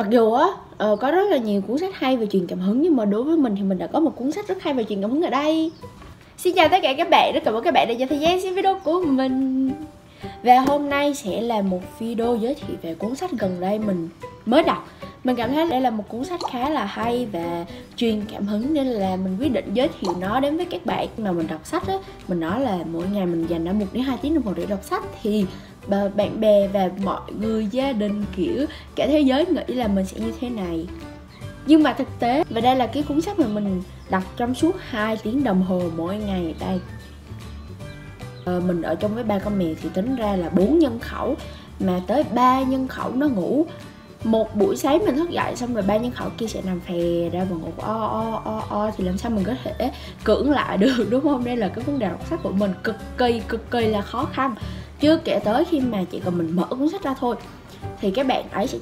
mặc dù á uh, có rất là nhiều cuốn sách hay về truyền cảm hứng nhưng mà đối với mình thì mình đã có một cuốn sách rất hay về truyền cảm hứng ở đây. Xin chào tất cả các bạn rất cảm ơn các bạn đã dành thời gian xem video của mình. Và hôm nay sẽ là một video giới thiệu về cuốn sách gần đây mình mới đọc. Mình cảm thấy đây là một cuốn sách khá là hay và truyền cảm hứng nên là mình quyết định giới thiệu nó đến với các bạn. Mà mình đọc sách á mình nói là mỗi ngày mình dành ra một đến hai tiếng đồng hồ để đọc sách thì bạn bè và mọi người gia đình kiểu cả thế giới nghĩ là mình sẽ như thế này. Nhưng mà thực tế và đây là cái cuốn sách mà mình đọc trong suốt 2 tiếng đồng hồ mỗi ngày đây. Ờ, mình ở trong với ba con mèo thì tính ra là bốn nhân khẩu mà tới ba nhân khẩu nó ngủ. Một buổi sáng mình thức dậy xong rồi ba nhân khẩu kia sẽ nằm phè ra và ngủ o o o o thì làm sao mình có thể cưỡng lại được đúng không? Đây là cái vấn đề đọc sách của mình cực kỳ cực kỳ là khó khăn chưa kể tới khi mà chỉ cần mình mở cuốn sách ra thôi, thì các bạn ấy sẽ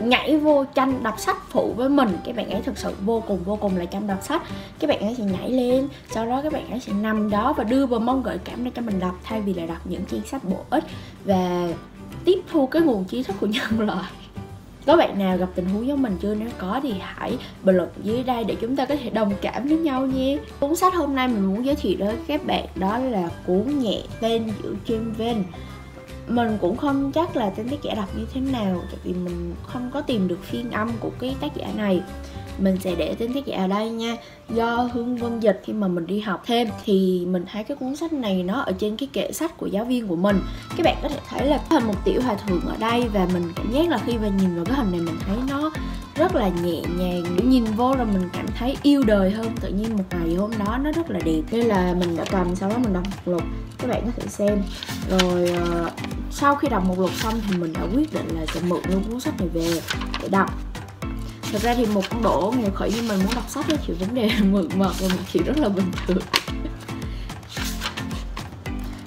nhảy vô tranh đọc sách phụ với mình. Các bạn ấy thực sự vô cùng vô cùng là chăm đọc sách. Các bạn ấy sẽ nhảy lên, sau đó các bạn ấy sẽ nằm đó và đưa vào mong gợi cảm để cho mình đọc, thay vì là đọc những trang sách bổ ích và tiếp thu cái nguồn trí thức của nhân loại có bạn nào gặp tình huống giống mình chưa? Nếu có thì hãy bình luận dưới đây để chúng ta có thể đồng cảm với nhau nhé cuốn sách hôm nay mình muốn giới thiệu đến các bạn đó là cuốn nhẹ tên giữa trên ven mình cũng không chắc là tên tác giả đọc như thế nào tại vì mình không có tìm được phiên âm của cái tác giả này. Mình sẽ để tên tác giả ở đây nha. Do hương vân dịch khi mà mình đi học thêm thì mình thấy cái cuốn sách này nó ở trên cái kệ sách của giáo viên của mình. Các bạn có thể thấy là hình một tiểu hòa thượng ở đây và mình cảm giác là khi mà nhìn vào cái hình này mình thấy nó rất là nhẹ nhàng nhìn vô rồi mình cảm thấy yêu đời hơn. Tự nhiên một ngày hôm đó nó rất là đẹp. Nên là mình đã cầm sau đó mình đọc một lục. Các bạn có thể xem. Rồi uh, sau khi đọc một lượt xong thì mình đã quyết định là sẽ mượn luôn cuốn sách này về để đọc. Thật ra thì một con đổ nghèo khởi như mình muốn đọc sách thì vấn đề mượn mật là một chuyện rất là bình thường.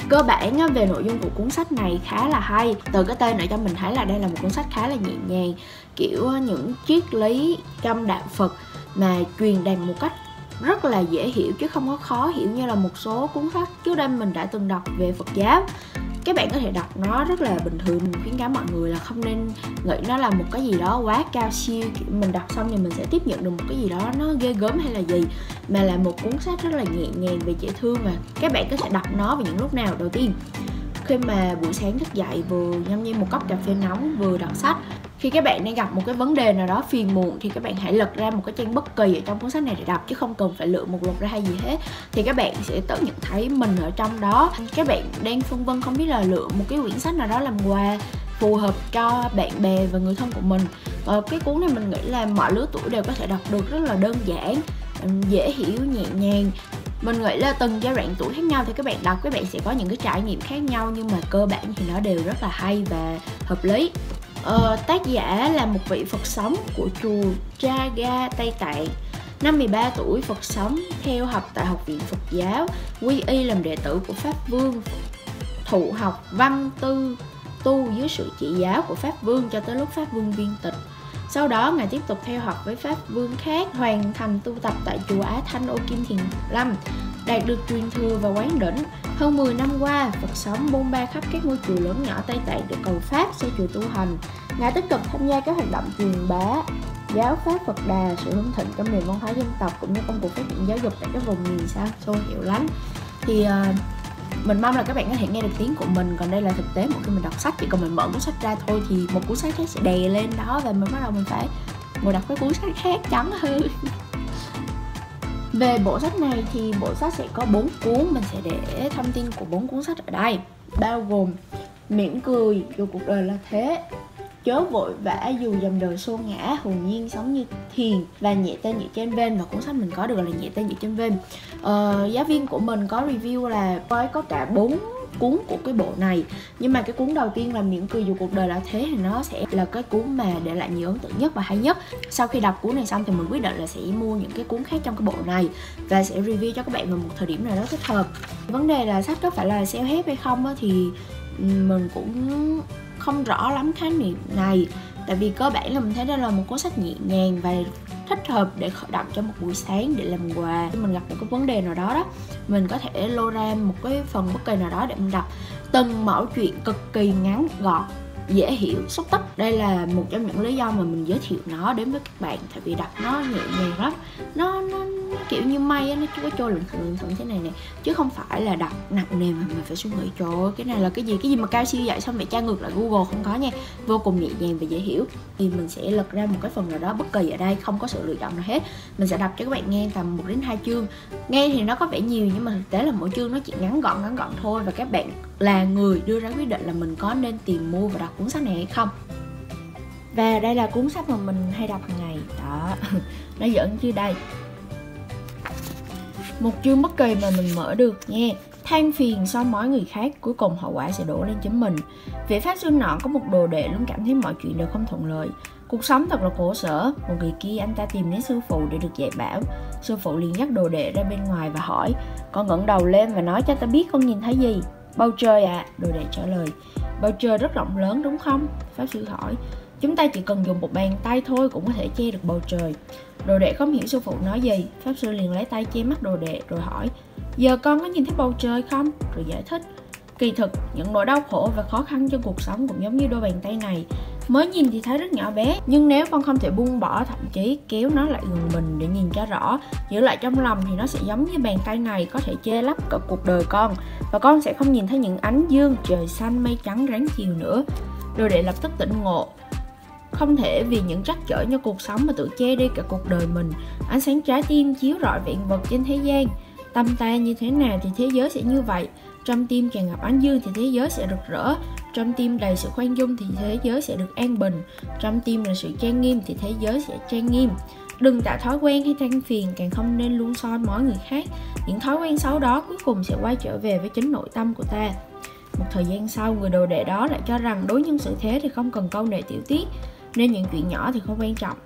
Cơ bản về nội dung của cuốn sách này khá là hay. Từ cái tên này cho mình thấy là đây là một cuốn sách khá là nhẹ nhàng, kiểu những triết lý trong đạo phật mà truyền đạt một cách rất là dễ hiểu chứ không có khó hiểu như là một số cuốn sách trước đây mình đã từng đọc về Phật giáo các bạn có thể đọc nó rất là bình thường mình khuyến cáo mọi người là không nên nghĩ nó là một cái gì đó quá cao siêu. Mình đọc xong thì mình sẽ tiếp nhận được một cái gì đó nó ghê gớm hay là gì, mà là một cuốn sách rất là nhẹ nhàng và dễ thương. Và các bạn có thể đọc nó vào những lúc nào đầu tiên? Khi mà buổi sáng thức dậy vừa nhâm nhi một cốc cà phê nóng, vừa đọc sách. Khi các bạn đang gặp một cái vấn đề nào đó phiền muộn thì các bạn hãy lật ra một cái trang bất kỳ ở trong cuốn sách này để đọc, chứ không cần phải lựa một lục ra hay gì hết. Thì các bạn sẽ tự nhận thấy mình ở trong đó. Các bạn đang phân vân không biết là lựa một cái quyển sách nào đó làm quà phù hợp cho bạn bè và người thân của mình. Và cái cuốn này mình nghĩ là mọi lứa tuổi đều có thể đọc được, rất là đơn giản, dễ hiểu, nhẹ nhàng mình nghĩ là từng giai đoạn tuổi khác nhau thì các bạn đọc các bạn sẽ có những cái trải nghiệm khác nhau nhưng mà cơ bản thì nó đều rất là hay và hợp lý. Ờ, tác giả là một vị Phật sống của chùa Chaga Tây Tạng Năm 13 tuổi Phật sống theo học tại Học viện Phật giáo Quy y làm đệ tử của Pháp Vương Thụ học văn tư tu dưới sự chỉ giáo của Pháp Vương cho tới lúc Pháp Vương viên tịch sau đó, Ngài tiếp tục theo học với Pháp Vương khác hoàn thành tu tập tại chùa Á Thanh Ô Kim Thiền Lâm đạt được truyền thừa và quán đỉnh. Hơn 10 năm qua, Phật sống bôn ba khắp các ngôi chùa lớn nhỏ Tây Tạng để cầu Pháp xây chùa tu hành. Ngài tích cực tham gia các hoạt động truyền bá giáo pháp Phật Đà, sự hưng thịnh trong nền văn hóa dân tộc cũng như công cuộc phát triển giáo dục tại các vùng miền xa xôi hiệu lắm. Thì uh, mình mong là các bạn có thể nghe được tiếng của mình. Còn đây là thực tế một khi mình đọc sách chỉ cần mình mở cuốn sách ra thôi thì một cuốn sách khác sẽ đè lên đó và mình bắt đầu mình phải ngồi đọc cái cuốn sách khác chấm hư về bộ sách này thì bộ sách sẽ có bốn cuốn. Mình sẽ để thông tin của bốn cuốn sách ở đây, bao gồm mỉm cười, dù cuộc đời là thế chớ vội vã dù dòng đời xô ngã hồn nhiên sống như thiền và nhẹ tên nhẹ trên bên và cuốn sách mình có được là nhẹ tên nhẹ trên bên. Ờ, giáo viên của mình có review là có có cả bốn cuốn của cái bộ này nhưng mà cái cuốn đầu tiên là miệng cười dù cuộc đời là thế thì nó sẽ là cái cuốn mà để lại nhiều ấn tượng nhất và hay nhất. Sau khi đọc cuốn này xong thì mình quyết định là sẽ mua những cái cuốn khác trong cái bộ này và sẽ review cho các bạn vào một thời điểm nào đó thích hợp. Vấn đề là sách có phải là self help hay không thì mình cũng không rõ lắm khái niệm này. Tại vì cơ bản là mình thấy đây là một cuốn sách nhẹ nhàng và thích hợp để khởi động cho một buổi sáng để làm quà. Khi mình gặp một cái vấn đề nào đó đó mình có thể lô ra một cái phần bất kỳ nào đó để mình đọc. Từng mẫu chuyện cực kỳ ngắn gọn dễ hiểu xúc tích. Đây là một trong những lý do mà mình giới thiệu nó đến với các bạn tại vì đọc nó nhẹ nhàng lắm. Nó nó, nó kiểu như may nó chưa có trôi lượn thận thận thế này nè. Chứ không phải là đọc nặng nề mà mình phải suy nghĩ, trời ơi, cái này là cái gì? Cái gì mà cao siêu vậy? Xong mẹ tra ngược lại google? Không có nha. Vô cùng nhẹ nhàng và dễ hiểu. Thì mình sẽ lật ra một cái phần nào đó bất kỳ ở đây, không có sự lựa chọn nào hết. Mình sẽ đọc cho các bạn nghe tầm một đến hai chương. Nghe thì nó có vẻ nhiều, nhưng mà thực tế là mỗi chương nó chỉ ngắn gọn ngắn gọn thôi. Và các bạn là người đưa ra quyết định là mình có nên tìm mua và đọc cuốn sách này hay không. Và đây là cuốn sách mà mình hay đọc hàng ngày. Đó. Nó dẫn chưa đây một chương bất kỳ mà mình mở được nha. Than phiền sau mối người khác cuối cùng hậu quả sẽ đổ lên chính mình. Vị pháp sư nọ có một đồ đệ luôn cảm thấy mọi chuyện đều không thuận lợi. Cuộc sống thật là khổ sở. Một ngày kia anh ta tìm đến sư phụ để được dạy bảo. Sư phụ liền dắt đồ đệ ra bên ngoài và hỏi. Con ngẩng đầu lên và nói cho ta biết con nhìn thấy gì. Bầu trời ạ à, đồ đệ trả lời bầu trời rất rộng lớn, đúng không? Pháp sư hỏi. Chúng ta chỉ cần dùng một bàn tay thôi cũng có thể che được bầu trời. Đồ đệ không hiểu sư phụ nói gì. Pháp sư liền lấy tay che mắt đồ đệ rồi hỏi, giờ con có nhìn thấy bầu trời không? Rồi giải thích, kỳ thực, những nỗi đau khổ và khó khăn trong cuộc sống cũng giống như đôi bàn tay này mới nhìn thì thấy rất nhỏ bé, nhưng nếu con không thể buông bỏ, thậm chí kéo nó lại gần mình để nhìn cho rõ, giữ lại trong lòng thì nó sẽ giống như bàn tay này có thể che lấp cả cuộc đời con. Và con sẽ không nhìn thấy những ánh dương trời xanh mây trắng ráng chiều nữa. Rồi để lập tức tỉnh ngộ. Không thể vì những trắc trở như cuộc sống mà tự che đi cả cuộc đời mình. Ánh sáng trái tim chiếu rọi vạn vật trên thế gian. Tâm ta như thế nào thì thế giới sẽ như vậy. Trong tim tràn ngập ánh dương thì thế giới sẽ rực rỡ trong tim đầy sự khoan dung thì thế giới sẽ được an bình. Trong tim là sự trang nghiêm thì thế giới sẽ trang nghiêm. Đừng tạo thói quen hay than phiền, càng không nên luôn soi mói người khác. Những thói quen xấu đó cuối cùng sẽ quay trở về với chính nội tâm của ta. Một thời gian sau, người đồ đệ đó lại cho rằng đối nhân xử thế thì không cần câu nệ tiểu tiết, nên những chuyện nhỏ thì không quan trọng.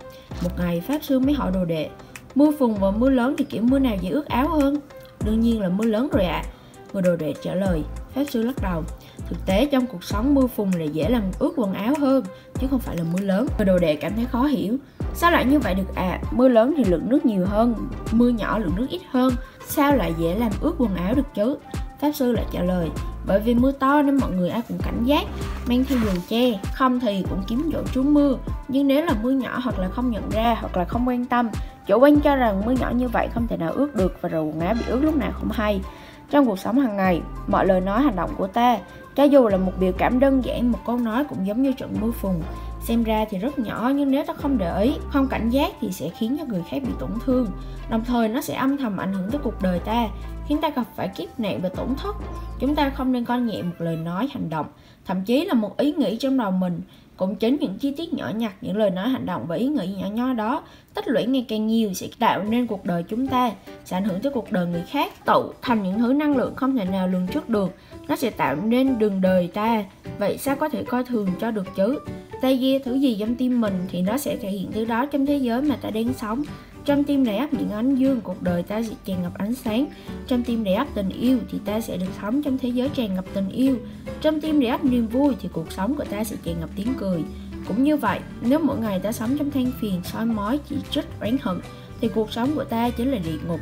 Một ngày, pháp sư mới hỏi đồ đệ, mưa phùn và mưa lớn thì kiểu mưa nào dễ ướt áo hơn? Đương nhiên là mưa lớn rồi ạ. À. người đồ đệ trả lời. Pháp sư lắc đầu thực tế trong cuộc sống, mưa phùn là dễ làm ướt quần áo hơn, chứ không phải là mưa lớn. Người đồ đệ cảm thấy khó hiểu. Sao lại như vậy được à mưa lớn thì lượng nước nhiều hơn, mưa nhỏ lượng nước ít hơn. Sao lại dễ làm ướt quần áo được chứ? Pháp sư lại trả lời, bởi vì mưa to nên mọi người ai cũng cảnh giác. Mang theo giường che, không thì cũng kiếm chỗ trú mưa. Nhưng nếu là mưa nhỏ hoặc là không nhận ra, hoặc là không quan tâm chủ quan cho rằng mưa nhỏ như vậy không thể nào ướt được và rồi quần áo bị ướt lúc nào không hay trong cuộc sống hàng ngày, mọi lời nói hành động của ta, cho dù là một biểu cảm đơn giản, một câu nói cũng giống như trận mưa phùn. Xem ra thì rất nhỏ nhưng nếu ta không để ý, không cảnh giác thì sẽ khiến cho người khác bị tổn thương. Đồng thời nó sẽ âm thầm ảnh hưởng tới cuộc đời ta, khiến ta gặp phải kiếp nạn và tổn thất. Chúng ta không nên coi nhẹ một lời nói, hành động, thậm chí là một ý nghĩ trong đầu mình cũng chính những chi tiết nhỏ nhặt, những lời nói hành động và ý nghĩ nhỏ nho đó, tích lũy ngày càng nhiều sẽ tạo nên cuộc đời chúng ta, sẽ ảnh hưởng tới cuộc đời người khác tụ thành những thứ năng lượng không thể nào lường trước được. Nó sẽ tạo nên đường đời ta. Vậy sao có thể coi thường cho được chứ? Ta ghi thứ gì trong tim mình thì nó sẽ thể hiện thứ đó trong thế giới mà ta đang sống trong tim đầy ắp những ánh dương, cuộc đời ta sẽ tràn ngập ánh sáng. Trong tim đầy ắp tình yêu thì ta sẽ được sống trong thế giới tràn ngập tình yêu. Trong tim đầy ắp niềm vui thì cuộc sống của ta sẽ tràn ngập tiếng cười. Cũng như vậy, nếu mỗi ngày ta sống trong than phiền, soi mói, chỉ trích, oán hận, thì cuộc sống của ta chính là địa ngục.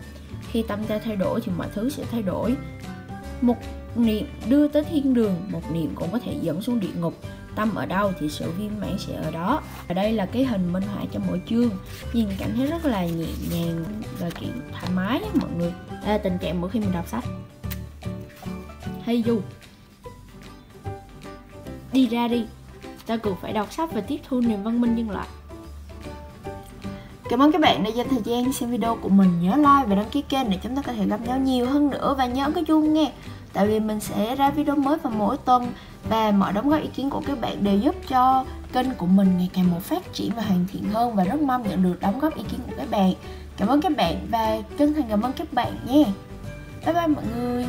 Khi tâm ta thay đổi thì mọi thứ sẽ thay đổi. Một niệm đưa tới thiên đường, một niệm cũng có thể dẫn xuống địa ngục. Tâm ở đâu thì sự viên mãn sẽ ở đó. Ở đây là cái hình minh họa cho mỗi chương. Nhìn cảm thấy rất là nhẹ nhàng và kiểu thoải mái á mọi người. Đây là tình trạng mỗi khi mình đọc sách. Hay du. Đi ra đi. Ta cần phải đọc sách và tiếp thu nền văn minh nhân loại. Cảm ơn các bạn đã dành thời gian xem video của mình. Nhớ like và đăng ký kênh để chúng ta có thể gặp nhau nhiều hơn nữa. Và nhớ cái chuông nghe Tại vì mình sẽ ra video mới vào mỗi tuần, và mọi đóng góp ý kiến của các bạn đều giúp cho kênh của mình ngày càng một phát triển và hoàn thiện hơn, và rất mong nhận được đóng góp ý kiến của các bạn. Cảm ơn các bạn và chân thành cảm ơn các bạn nha. Bye bye mọi người.